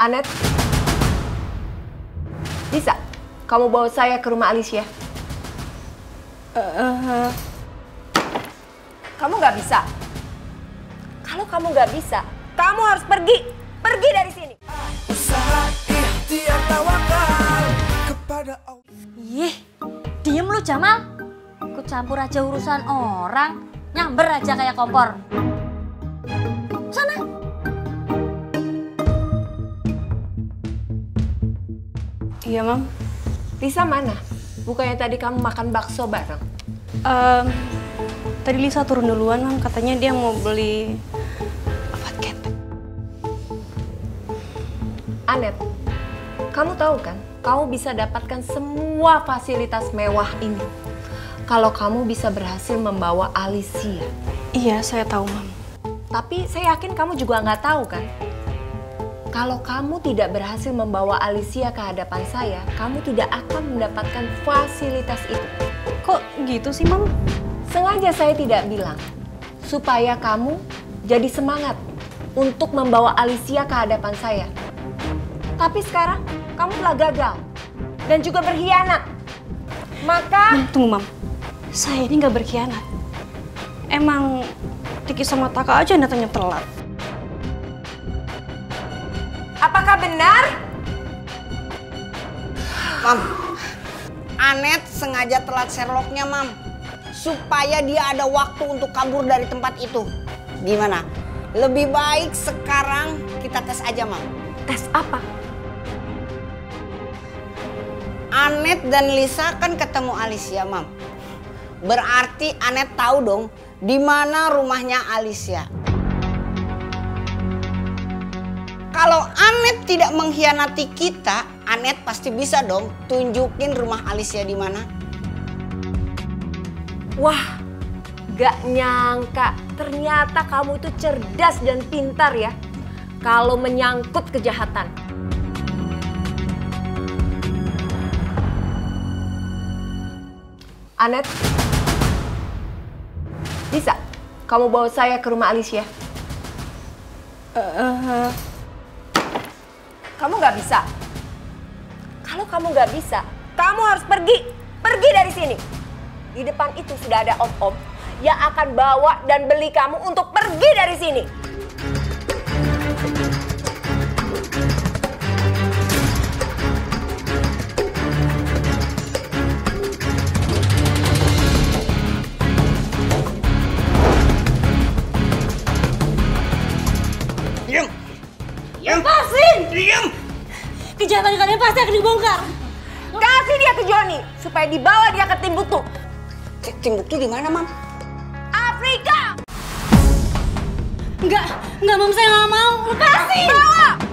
Anet, bisa kamu bawa saya ke rumah Alicia? Eh, Kamu nggak bisa. Kalau kamu nggak bisa, kamu harus pergi. Pergi dari sini. Ih, diem lu Jamal. Ikut campur aja urusan orang. Nyamber aja kayak kompor. Iya, Mam. Lisa mana? Bukannya tadi kamu makan bakso bareng? Em, tadi Lisa turun duluan, Mam. Katanya dia mau beli obat ketek. Anet, kamu tahu kan? Kamu bisa dapatkan semua fasilitas mewah ini. Kalau kamu bisa berhasil membawa Alicia. Iya, saya tahu, Mam. Tapi saya yakin kamu juga nggak tahu kan? Kalau kamu tidak berhasil membawa Alicia ke hadapan saya, kamu tidak akan mendapatkan fasilitas itu. Kok gitu sih, Mam? Sengaja saya tidak bilang, supaya kamu jadi semangat untuk membawa Alicia ke hadapan saya. Tapi sekarang kamu telah gagal dan juga berkhianat. Maka Mam, tunggu, Mam. Saya ini nggak berkhianat. Emang Tiki sama Taka aja yang datangnya telat. Apakah benar? Mam, Anet sengaja telat Sherlocknya, Mam. Supaya dia ada waktu untuk kabur dari tempat itu. Gimana? Lebih baik sekarang kita tes aja, Mam. Tes apa? Anet dan Lisa kan ketemu Alicia, Mam. Berarti Anet tahu dong di mana rumahnya Alicia. Kalau Anet tidak mengkhianati kita, Anet pasti bisa dong tunjukin rumah Alicia di mana. Wah, gak nyangka ternyata kamu itu cerdas dan pintar ya. Kalau menyangkut kejahatan. Anet, bisa kamu bawa saya ke rumah Alicia? Eh, Kamu nggak bisa. Kalau kamu nggak bisa, kamu harus pergi. Pergi dari sini. Di depan itu sudah ada om-om yang akan bawa dan beli kamu untuk pergi dari sini. Dibongkar. Kasih dia ke Joni supaya dibawa dia ke Timbuktu. Timbuktu di mana, Mam? Afrika! Enggak, enggak Mam, saya nggak mau. Lepasin! Bawa!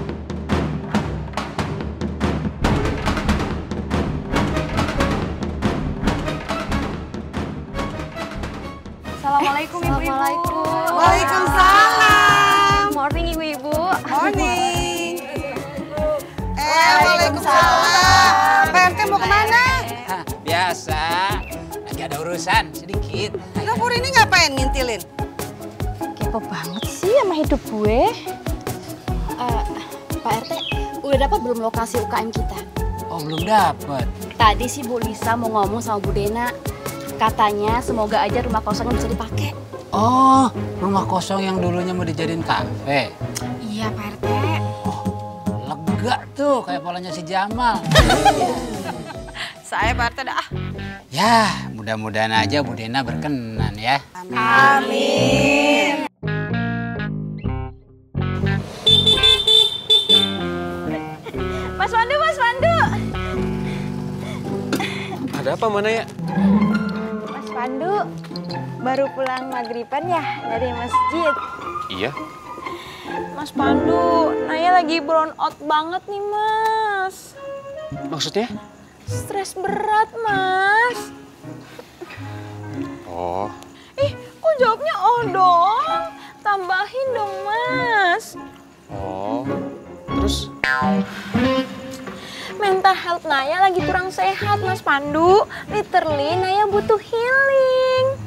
Urusan sedikit. Dapur ini ngapain ngintilin? Kepo banget sih sama hidup gue. Eh, Pak RT, udah dapat belum lokasi UKM kita? Oh belum dapet. Tadi sih Bu Lisa mau ngomong sama Bu Dena. Katanya semoga aja rumah kosongnya bisa dipakai. Oh, rumah kosong yang dulunya mau dijadiin kafe. Iya Pak RT. Lega tuh, kayak polanya si Jamal. Saya Pak RT dah. ya, mudah-mudahan aja Bu Dena berkenan ya. Mas Pandu, Mas Pandu. Ada apa mana ya? Mas Pandu, baru pulang maghriban ya dari masjid. Iya. Mas Pandu, Naya lagi brown out banget nih mas. Maksudnya? Stres berat mas. Naya lagi kurang sehat mas Pandu. Literally Naya butuh healing.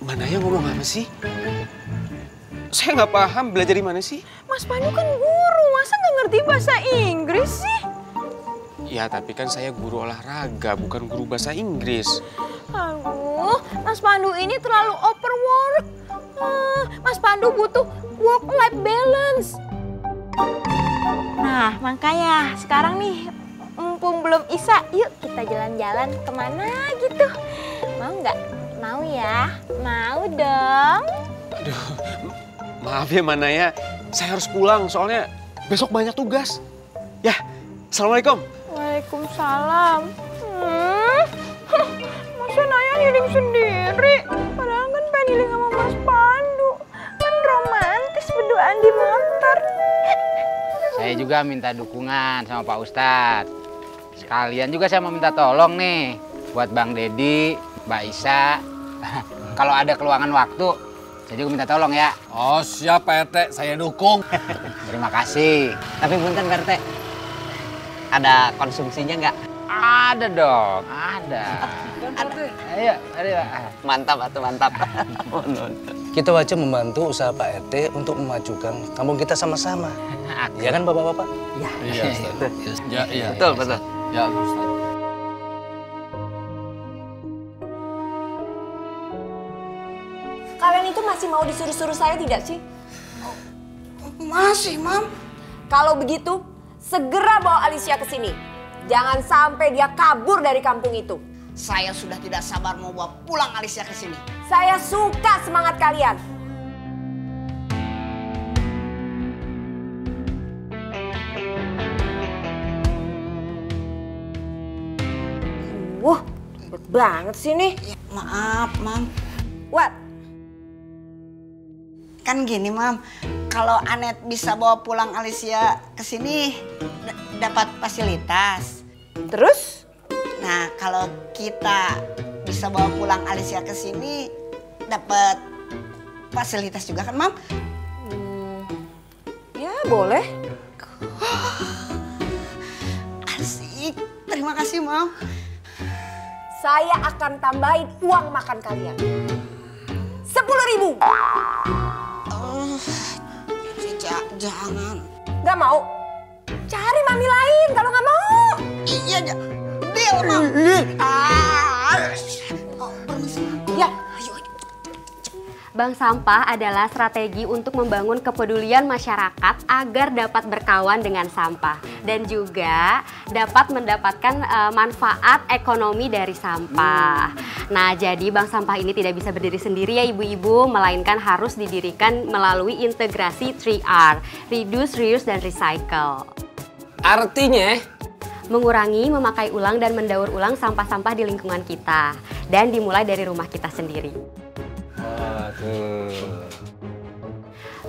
Mana ya ngomong apa sih? Saya nggak paham belajar di mana sih? Mas Pandu kan guru, masa Ya, tapi kan saya guru olahraga, bukan guru bahasa Inggris. Aduh, Mas Pandu ini terlalu overwork. Ah, Mas Pandu butuh work-life balance. Nah, makanya sekarang nih, mumpung belum Isa, yuk kita jalan-jalan ke mana gitu. Mau nggak? Mau ya? Mau dong. Maaf ya, Mana ya. Saya harus pulang, soalnya besok banyak tugas. Ya, Assalamualaikum. Waalaikumsalam. Hmm, masa Naya healing sendiri? Padahal kan pengen healing sama Mas Pandu. Kan romantis berduaan di motor. Saya juga minta dukungan sama Pak Ustadz. Sekalian juga saya mau minta tolong nih buat Bang Dedi, Mbak Isa. Kalau ada keluangan waktu, saya juga minta tolong ya. Oh siap Pak RT, saya dukung. Terima kasih. Tapi punten Pak RT, ada konsumsinya nggak? Ada dong, ada. Ayo, ayo. Mantap atau mantap. Kita wajib membantu usaha Pak RT untuk memajukan kampung kita sama-sama. Ya kan Bapak-bapak? Iya, Iya, Ustaz. Ya, iya. betul, betul. Ya, Ustaz. Kalian itu masih mau disuruh-suruh saya tidak sih? Masih, Mam. Kalau begitu, segera bawa Alicia ke sini. Jangan sampai dia kabur dari kampung itu. Saya sudah tidak sabar mau bawa pulang Alicia ke sini. Saya suka semangat kalian. Banget sih nih. Maaf, Mam. What? Kan gini, Mam. Kalau Anet bisa bawa pulang Alicia ke sini dapat fasilitas. Terus? Nah, kalau kita bisa bawa pulang Alicia ke sini dapat fasilitas juga kan, Mam? Ya, boleh. Asik. Terima kasih, Mam. Saya akan tambahin uang makan kalian. Sepuluh ribu. Oh, ja- jangan. Gak mau? Cari mami lain kalau nggak mau. Iya, deal, Mam. Ah. Bank sampah adalah strategi untuk membangun kepedulian masyarakat agar dapat berkawan dengan sampah dan juga dapat mendapatkan eh, manfaat ekonomi dari sampah. Nah, jadi bank sampah ini tidak bisa berdiri sendiri ya ibu-ibu, melainkan harus didirikan melalui integrasi 3R, reduce, reuse dan recycle. Artinya, Mengurangi, memakai ulang dan mendaur ulang sampah-sampah di lingkungan kita dan dimulai dari rumah kita sendiri.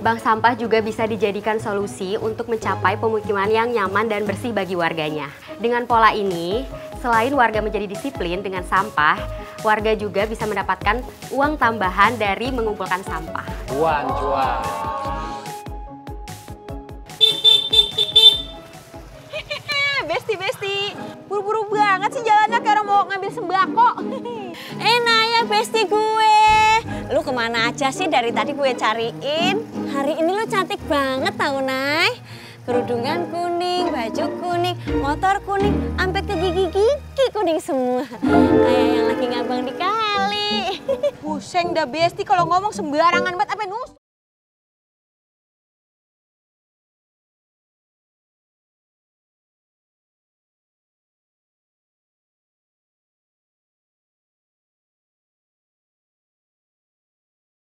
Bank sampah juga bisa dijadikan solusi untuk mencapai pemukiman yang nyaman dan bersih bagi warganya. Dengan pola ini, selain warga menjadi disiplin dengan sampah, warga juga bisa mendapatkan uang tambahan dari mengumpulkan sampah. Cuan, cuan. Besti, Besti. Buru-buru banget sih jalannya kayak orang mau ngambil sembako. eh Naya, Besti gue. Lu ke mana aja sih dari tadi gue cariin? Hari ini lu cantik banget tau, Nay. Kerudungan kuning, baju kuning, motor kuning, sampai ke gigi-gigi kuning semua. Kayak yang lagi ngabang di kali. Pusing dah Besti kalau ngomong sembarangan banget apa nus.